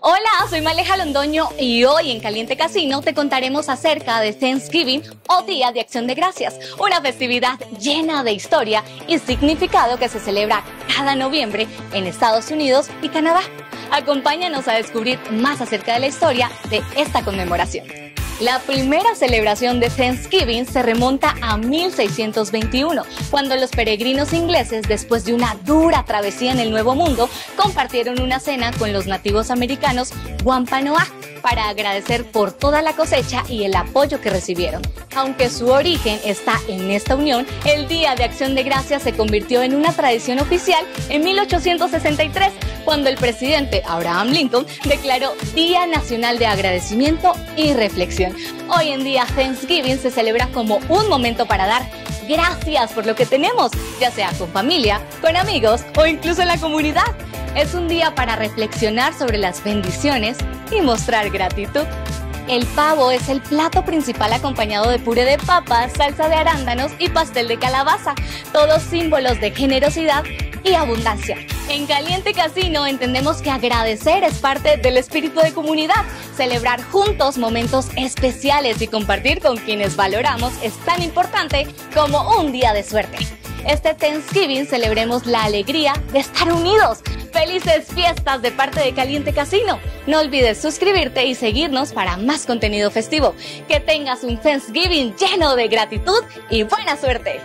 Hola, soy Maleja Londoño y hoy en Caliente Casino te contaremos acerca de Thanksgiving o Día de Acción de Gracias, una festividad llena de historia y significado que se celebra cada noviembre en Estados Unidos y Canadá. Acompáñanos a descubrir más acerca de la historia de esta conmemoración. La primera celebración de Thanksgiving se remonta a 1621, cuando los peregrinos ingleses, después de una dura travesía en el Nuevo Mundo, compartieron una cena con los nativos americanos Wampanoag para agradecer por toda la cosecha y el apoyo que recibieron. Aunque su origen está en esta unión, el Día de Acción de Gracias se convirtió en una tradición oficial en 1863 cuando el presidente Abraham Lincoln declaró Día Nacional de Agradecimiento y Reflexión. Hoy en día Thanksgiving se celebra como un momento para dar gracias por lo que tenemos, ya sea con familia, con amigos o incluso en la comunidad. Es un día para reflexionar sobre las bendiciones y mostrar gratitud. El pavo es el plato principal acompañado de puré de papas, salsa de arándanos y pastel de calabaza, todos símbolos de generosidad y abundancia. En Caliente Casino entendemos que agradecer es parte del espíritu de comunidad. Celebrar juntos momentos especiales y compartir con quienes valoramos es tan importante como un día de suerte. Este Thanksgiving celebremos la alegría de estar unidos. Felices fiestas de parte de Caliente Casino. No olvides suscribirte y seguirnos para más contenido festivo. Que tengas un Thanksgiving lleno de gratitud y buena suerte.